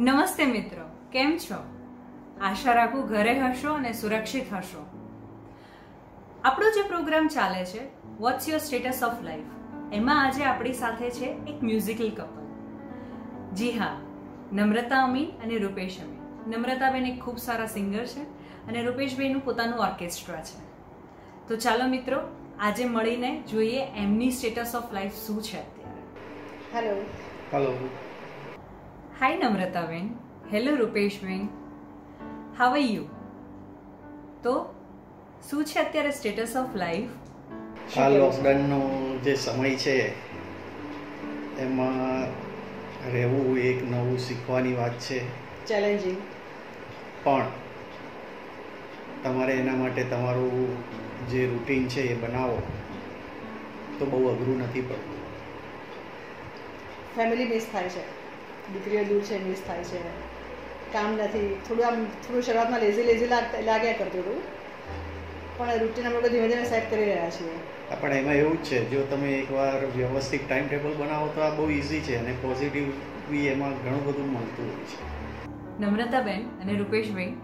નમસ્તે મિત્રો કેમ છો? આશા રાખું ઘરે હશો અને સુરક્ષિત હશો. આપણો જે પ્રોગ્રામ ચાલે છે what's your status of life એમાં આજે આપણી સાથે છે એક મ્યુઝિકલ કપલ જી હા નમ્રતા અમીન અને રૂપેશ અમીન. નમ્રતાબેન એક ખૂબ સારા સિંગર છે અને રૂપેશભાઈનું પોતાનું ઓર્કેસ્ટ્રા છે. તો ચાલો મિત્રો આજે મળીને જોઈએ એમની સ્ટેટસ ઓફ લાઈફ શું છે અત્યારે. હેલો હલો હાય નમ્રતાબેન હેલો રૂપેશબેન હાવ આર યુ તો શું છે અત્યારે સ્ટેટસ ઓફ લાઈફ આ લોકડાઉનનો જે સમય છે એમાં રહેવું એક નવું શીખવાની વાત છે. ચેલેન્જિંગ પણ તમારે એના માટે તમારું જે રૂટીન છે એ બનાવો તો બહુ અઘરું નથી પડતું. ફેમિલી બેઝ થાય છે. દીકરીઓ દૂર છે મિસ થાય છે. કામ નથી. થોડું આમ થોડું શરૂઆતમાં લેઝી લેઝી લાગ્યા કરતું હતું. પણ રૂટીન અમે લોકો ધીમે ધીમે સેટ કરી રહ્યા છીએ. પણ એમાં એવું જ છે. જો તમે એકવાર વ્યવસ્થિત ટાઈમ ટેબલ બનાવો તો આ બહુ ઇઝી છે અને પોઝિટિવ બી એમાં ઘણું બધું મળતું હોય છે. નમ્રતાબેન અને રૂપેશભાઈ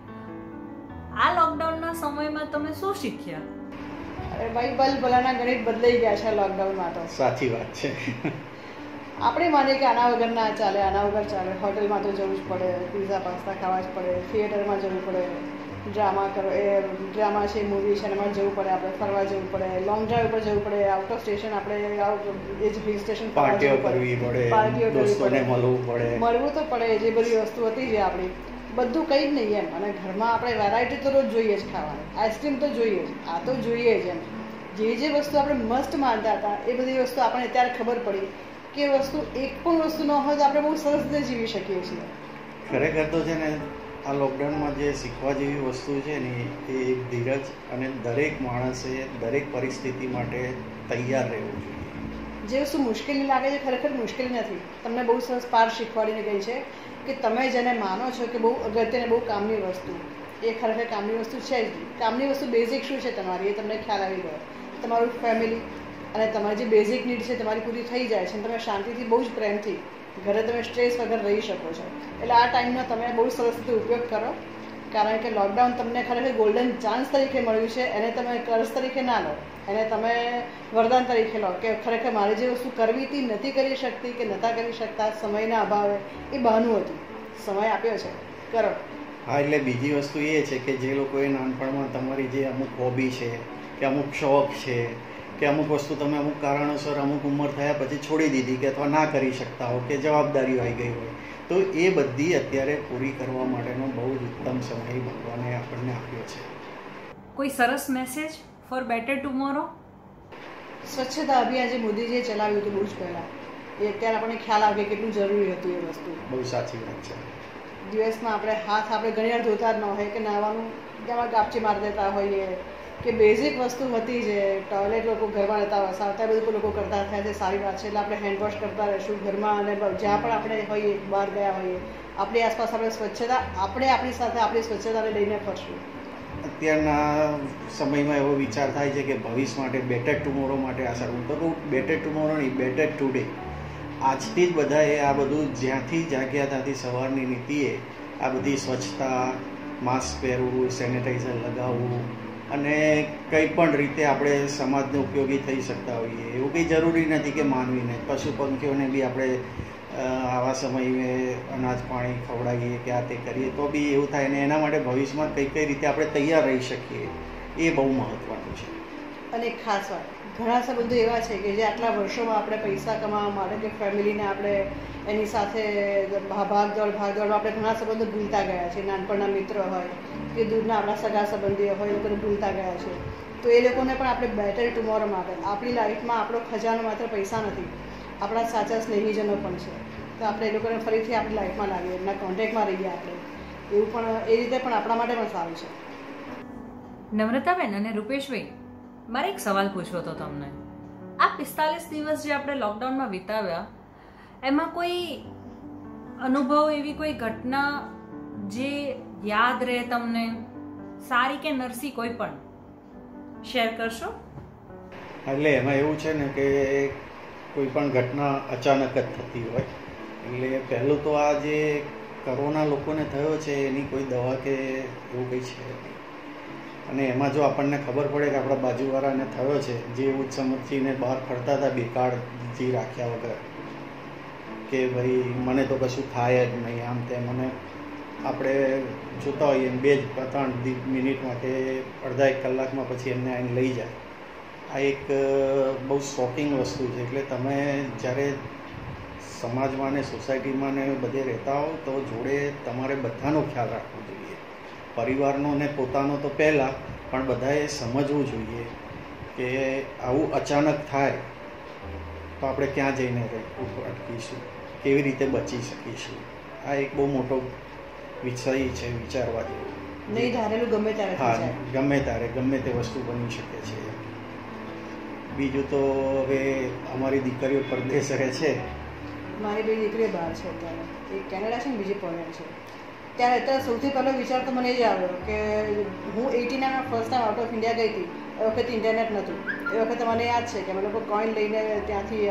આ લોકડાઉનના સમયમાં તમે શું શીખ્યા? અરે ભાઈ બલ ભલાના ગણિત બદલાઈ ગયા છે લોકડાઉનમાં તો. સાચી વાત છે. આપણે માનીએ કે આના વગર ના ચાલે આના વગર ચાલે. હોટલમાં તો જવું જ પડે પીઝા પાસ્તા ખાવા જ પડે થિયેટરમાં જવું પડે ડ્રામા કરો એ ડ્રામા છે મૂવી છે એમાં જવું પડે આપણે ફરવા જવું પડે લોંગ ડ્રાઈવ પર જવું પડે આઉટ ઓફ સ્ટેશન આપણે આઉટ એ જ હિલ સ્ટેશન પાર્ટીઓ કરવી પડે પાર્ટીઓ દોસ્તોને મળવું પડે. મળવું તો પડે જે બધી વસ્તુ હતી જે આપણી. બધું કંઈ જ નહીં એમ. અને ઘરમાં આપણે વેરાયટી તો રોજ જોઈએ જ ખાવાની. આઈસ્ક્રીમ તો જોઈએ જ. આ તો જોઈએ જ એમ. જે જે વસ્તુ આપણે મસ્ત માનતા હતા એ બધી વસ્તુ આપણને અત્યારે ખબર પડી. કે વસ્તુ એક પણ વસ્તુ ન હોય તો આપણે બહુ સરસ રીતે જીવી શકીએ છીએ. ખરેખર તો છે ને આ લોકડાઉનમાં જે શીખવા જેવી વસ્તુ છે ને એ ધીરજ અને દરેક માણસે દરેક પરિસ્થિતિ માટે તૈયાર રહેવું જોઈએ. જે વસ્તુ મુશ્કેલી લાગે છે ખરેખર મુશ્કેલી નથી. તમને બહુ સરસ પાર શીખવાડીને ગઈ છે કે તમે જેને માનો છો કે બહુ અગત્યને બહુ કામની વસ્તુ એ ખરેખર કામની વસ્તુ છે જ કામની વસ્તુ બેઝિક શું છે તમારી? એ તમને ખ્યાલ આવી ગયો. તમારું ફેમિલી અને તમારી જે બેઝિક નીડ છે, તમારી પૂરી થઈ જાય છે, અને તમે શાંતિથી બહુ જ પ્રેમથી ઘરે તમે સ્ટ્રેસ વગર રહી શકો છો. એટલે આ ટાઈમનો તમે બહુ સરસ રીતે ઉપયોગ કરો. કારણ કે લોકડાઉન તમને ખરેખર ગોલ્ડન ચાન્સ તરીકે મળ્યું છે, એને તમે કર્જ તરીકે ના લો. એને તમે વરદાન તરીકે લો કે ખરેખર મારે જે વસ્તુ કરવી હતી, નથી કરી શકતી કે નહોતા કરી શકતા, સમયના અભાવે, એ બહાનું હતું. સમય આપ્યો છે. કરો. હા, એટલે બીજી વસ્તુ એ છે કે જે લોકોએ નાનપણમાં તમારી જે અમુક હોબી છે, કે અમુક શોખ છે કે અમુક વસ્તુ તમે અમુક કારણોસર અમુક ઉંમર થયા પછી છોડી દીધી કે અથવા ના કરી શકતા હો કે જવાબદારીઓ આવી ગઈ હોય. તો એ બધી અત્યારે પૂરી કરવા માટેનો બહુ જ ઉત્તમ સમય ભગવાને આપણને આપ્યો છે. કોઈ સરસ મેસેજ ફોર બેટર ટુમોરો સ્વચ્છતા અભિયાન જે મોદીજીએ ચલાવ્યું હતું બહુ જ પહેલાં એ અત્યારે આપણને ખ્યાલ આવે કેટલું જરૂરી હતું એ વસ્તુ. બહુ સાચી વાત છે. દિવસમાં આપણે હાથ આપણે ઘણી વાર ધોતા જ ન હોય કે નાહવાનું ગાપચી મારી દેતા હોઈએ કે બેઝિક વસ્તુ હતી જે ટોયલેટ લોકો ઘરમાં રહેતા હોય સાવતા બધું લોકો કરતા થાય છે સારી વાત છે. એટલે આપણે હેન્ડવોશ કરતા રહીશું ઘરમાં અને જ્યાં પણ આપણે હોઈએ, બહાર ગયા હોઈએ, આપણી આસપાસ આપણે સ્વચ્છતા, આપણે આપણી સાથે આપણી સ્વચ્છતાને લઈને ફરશું. અત્યારના સમયમાં એવો વિચાર થાય છે કે ભવિષ્ય માટે બેટર ટુમોરો માટે આ સારું તો કહું બેટર ટુમોરો નહીં બેટર ટુડે આજથી જ બધાએ આ બધું જ્યાંથી જાગ્યા ત્યાંથી સવારની નીતિએ આ બધી સ્વચ્છતા, માસ્ક પહેરવું, સેનિટાઈઝર લગાવવું અને કંઈ પણ રીતે આપણે સમાજને ઉપયોગી થઈ શકતા હોઈએ. એવું કંઈ જરૂરી નથી કે માનવીને. પશુ પંખીઓને બી આપણે આવા સમયે અનાજ પાણી ખવડાવીએ કે આ તે કરીએ તો બી એવું થાય ને એના માટે ભવિષ્યમાં કઈ કઈ રીતે આપણે તૈયાર રહી શકીએ એ બહુ મહત્ત્વનું છે. અને ખાસ વાત, ઘણા સંબંધો એવા છે કે જે આટલા વર્ષોમાં આપણે પૈસા કમાવા માટે કે ફેમિલીને આપણે એની સાથે ભાગદોડ ભાગદોડમાં આપણે ઘણા સંબંધો ભૂલતા ગયા છે. નાનપણના મિત્ર હોય કે દૂરના આપણા સગા સંબંધીઓ હોય એ લોકોને ભૂલતા ગયા છે. તો એ લોકોને પણ આપણે બેટર ટુમોરો માટે આપણી લાઈફમાં આપણો ખજાનો માત્ર પૈસા નથી, આપણા સાચા સ્નેહીજનો પણ છે. તો આપણે એ લોકોને ફરીથી આપણી લાઈફમાં લાવીએ, એમના કોન્ટેક્ટમાં રહીએ આપણે. એવું પણ, એ રીતે પણ આપણા માટે પણ સારું છે. નમ્રતાબેન અને રૂપેશભાઈ મારે એક સવાલ પૂછવો હતો તમને. આ પિસ્તાલીસ દિવસ જે આપણે લોકડાઉનમાં વિતાવ્યા, એમાં કોઈ અનુભવ એવી કોઈ ઘટના જે યાદ રહે તમને? સારી કે નરસી કોઈ પણ? શેર કરશો? એટલે એમાં એવું છે ને કે કોઈ પણ ઘટના અચાનક જ થતી હોય. એટલે પહેલું તો આ જે કોરોના લોકોને થયો છે, એની કોઈ દવા કે એવું કંઈ છે અને એમાં જો આપણને ખબર પડે કે આપણા બાજુવાળાને થયો છે, જે ઉચ્ચ સમજીને બહાર ફરતા હતા બેકાળજી રાખ્યા વગર, કે ભાઈ મને તો કશું થાય જ નહીં, આમ તેમ. મને આપણે જોતા હોઈએ બે જ ત્રણ મિનિટમાં કે અડધા એક કલાકમાં પછી એમને આને લઈ જાય. આ એક બહુ શોકિંગ વસ્તુ છે. એટલે તમે જ્યારે સમાજમાં ને સોસાયટીમાં ને બધે રહેતા હો, તો જોડે તમારે બધાનો ખ્યાલ રાખવો જોઈએ. પરિવારનો ને પોતાનો તો પહેલાં પણ બધાએ સમજવું જોઈએ કે આવું અચાનક થાય તો આપણે ક્યાં જઈને અટકીશું કેવી રીતે બચી શકીશું? આ એક બહુ મોટો વિષય છે વિચારવા જેવો નહીં ધારેલું ગમે ત્યારે હા ગમે ત્યારે ગમે તે વસ્તુ બની શકે છે. બીજું તો હવે અમારી દીકરીઓ પરદેશ રહે છે. મારી બે દીકરીઓ બહાર છે અત્યારે. એક કેનેડા છે ને બીજી પોલેન્ડ છે. ત્યારે અત્યારે સૌથી પહેલો વિચાર તો મને એ જ આવ્યો કે હું eighty નાઇનમાં first time out of India ગઈ હતી. એ વખતે ઇન્ટરનેટ નહોતું એ વખતે મને યાદ છે કે અમે લોકો કોઈન લઈને ત્યાંથી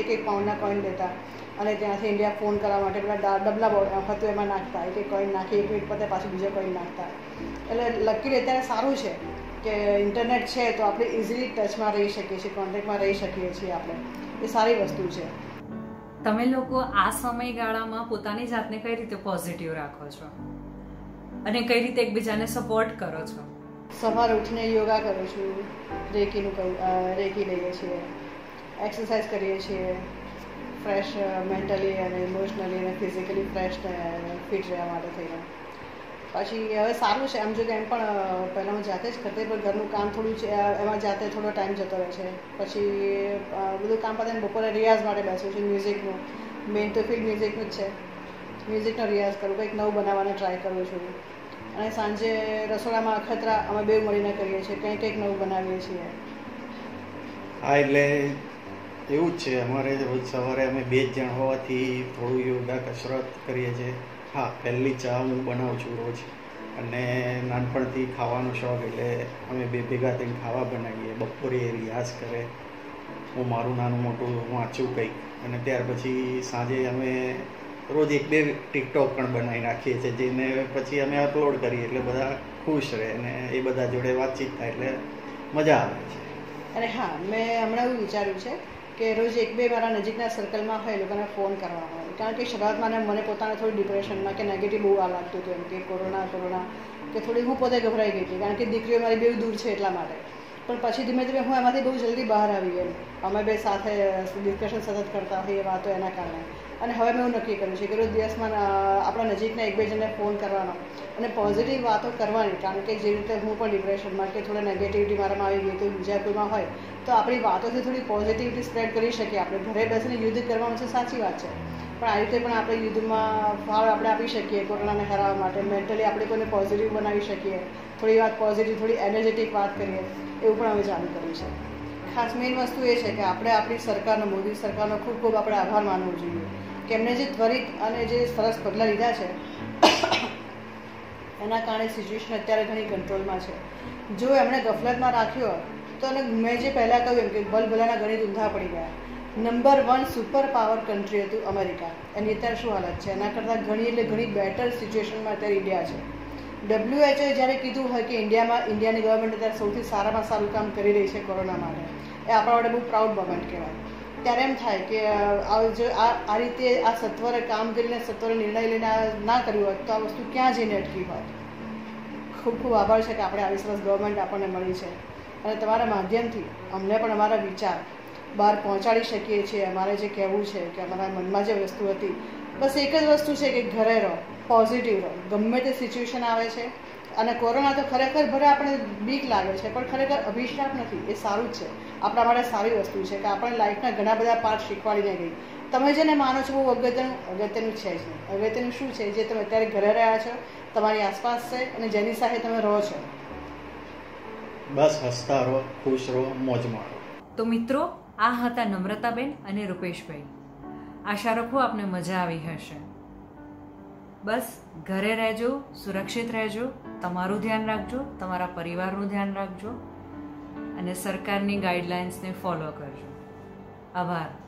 એક એક પાઉન્ડના કોઈન લેતા અને ત્યાંથી ઇન્ડિયા ફોન કરવા માટે પેલા ડબલા હતું એમાં નાખતા. એક એક કોઈન નાખી એક મિનિટ પતે પાછું બીજો કોઈન નાખતા. એટલે લકીલી અત્યારે સારું છે કે ઇન્ટરનેટ છે તો આપણે ઇઝીલી ટચમાં રહી શકીએ છીએ કોન્ટેક્ટમાં રહી શકીએ છીએ આપણે. એ સારી વસ્તુ છે. તમે લોકો આ સમયગાળામાં પોતાની જાતને કઈ રીતે પોઝિટિવ રાખો છો? અને કઈ રીતે એકબીજાને સપોર્ટ કરો છો? સવારે ઉઠીને યોગા કરું છું, રેકીનું કરું રેકી લઈએ છીએ એક્સરસાઇઝ કરીએ છીએ ફ્રેશ મેન્ટલી અને ઇમોશનલી અને ફિઝિકલી ફ્રેશ ફિટ રહેવા માટે થઈને પછી હવે સારું છે એમ જો કે એમ પણ પહેલાં હું જાતે જ કરતી પણ ઘરનું કામ થોડું છે એમાં જાતે થોડો ટાઈમ જતો રહે છે. પછી બધું કામ પતાવીને બપોરે રિયાઝ માટે બેસું છું, મ્યુઝિકનું. મેઇન તો ફિલ્ડ મ્યુઝિકનું જ છે. મ્યુઝિકનો રિયાઝ કરું, કંઈક નવું બનાવવાનો ટ્રાય કરું છું. અને સાંજે રસોડામાં અખતરા અમે બે મળીને કરીએ છીએ, કંઈક કંઈક નવું બનાવીએ છીએ. હા, એટલે એવું જ છે, અમારે રોજ સવારે અમે બે જણ હોવાથી થોડું યોગા કસરત કરીએ છીએ. હા, પહેલી ચા હું બનાવું છું રોજ. અને નાનપણથી ખાવાનો શોખ એટલે અમે બે ભેગા થઈને ખાવા બનાવીએ. બપોરે એ રિયાઝ કરે. હું મારું નાનું મોટું વાંચું કંઈક. અને ત્યાર પછી સાંજે અમે રોજ એક બે ટિકટોક પણ બનાવી નાખીએ છીએ, જેને પછી અમે અપલોડ કરીએ એટલે બધા ખુશ રહે અને એ બધા જોડે વાતચીત થાય એટલે મજા આવે છે. અને હા, મેં હમણાં એવું વિચાર્યું છે કે રોજ એક બે મારા નજીકના સર્કલમાં હોય એ લોકોને ફોન કરવા હોય. કારણ કે શરૂઆતમાં મને પોતાને થોડી ડિપ્રેશનમાં કે નેગેટિવ બહુ આ લાગતું હતું એમ કે કોરોના કોરોના, કે થોડી હું પોતે ગભરાઈ ગઈ હતી. કારણ કે દીકરીઓ મારી બે દૂર છે એટલા માટે. પણ પછી ધીમે ધીમે હું એમાંથી બહુ જલ્દી બહાર આવી એમ. અમે બે સાથે ડિસ્કશન સતત કરતા હોઈએ વાતો એના કારણે. અને હવે મેં એવું નક્કી કર્યું છે કે રોજ દિવસમાં આપણા નજીકના એક બે જણને ફોન કરવાનો. અને પોઝિટિવ વાતો કરવાની. કારણ કે જે રીતે હું પણ ડિપ્રેશનમાં કે થોડા નેગેટિવિટી મારામાં આવી ગઈ તો બીજા હોય, તો આપણી વાતોથી થોડી પોઝિટિવિટી સ્પ્રેડ કરી શકીએ આપણે. ઘરે બેસીને યુદ્ધ કરવાનું છે સાચી વાત છે. પણ આ રીતે પણ આપણે યુદ્ધમાં ફાળ આપણે આપી શકીએ કોરોનાને હરાવવા માટે. મેન્ટલી આપણે કોઈને પોઝિટિવ બનાવી શકીએ. થોડી વાત પોઝિટિવ થોડી એનર્જેટિક વાત કરીએ, એવું પણ અમે ચાલુ કર્યું છે. ખાસ મેઇન વસ્તુ એ છે કે આપણે આપણી સરકારનો, મોદી સરકારનો ખૂબ ખૂબ આપણે આભાર માનવો જોઈએ. કે એમને જે ત્વરિત અને જે સરસ પગલાં લીધા છે, એના કારણે સિચ્યુએશન અત્યારે ઘણી કંટ્રોલમાં છે. જો એમણે ગફલતમાં રાખ્યો, તો અને મેં જે પહેલાં કહ્યું એમ કે ભલભલાના ગણિત ઊંધા પડી ગયા. Number one super power country હતું અમેરિકા. એની અત્યારે શું હાલત છે? એના કરતાં ઘણી એટલે ઘણી બેટર સિચ્યુએશનમાં અત્યારે ઇન્ડિયા છે. ડબ્લ્યુએચઓએ જ્યારે કીધું હોય કે ઇન્ડિયામાં ઇન્ડિયાની ગવર્મેન્ટ અત્યારે સૌથી સારામાં સારું કામ કરી રહી છે કોરોના માટે, એ આપણા માટે બહુ પ્રાઉડ મોમેન્ટ કહેવાય. ત્યારે એમ થાય કે આ જો આ રીતે આ સત્વરે કામ કરીને, સત્વરે નિર્ણય લઈને ના કર્યું હોત તો આ વસ્તુ ક્યાં જઈને અટકી હોત? ખૂબ ખૂબ આભાર છે કે આપણે આવી સરસ ગવર્મેન્ટ આપણને મળી છે. અને તમારા માધ્યમથી અમને પણ અમારા વિચાર બહાર પહોંચાડી શકીએ છીએ અમારે જે કહેવું છે કે અમારા મનમાં જે વસ્તુ હતી બસ એક જ વસ્તુ છે કે ઘરે રહો પોઝિટિવ રહો ગમે તે સિચ્યુએશન આવે છે. અને કોરોના તો ખરેખર ભલે આપણે બીક લાગે છે પણ ખરેખર અભિશાપ નથી એ સારું જ છે. આપણા માટે સારી વસ્તુ છે કે આપણે લાઈફના ઘણા બધા પાર્ટ શીખવાડીને ગઈ. તમે જેને માનો છો બહુ અગત્યનું અગત્યનું છે જ નહીં. અગત્યનું શું છે? જે તમે અત્યારે ઘરે રહ્યા છો તમારી આસપાસ છે અને જેની સાથે તમે રહો છો. બસ હસતા રહો ખુશ રહો મોજ મારો તો મિત્રો આ હતા નમ્રતાબેન અને રૂપેશભાઈ. આશા રાખું આપને મજા આવી હશે. બસ, ઘરે રહેજો, સુરક્ષિત રહેજો, તમારું ધ્યાન રાખજો, તમારા પરિવારનું ધ્યાન રાખજો અને સરકારની ગાઈડલાઇન્સને ફોલો કરજો. આભાર.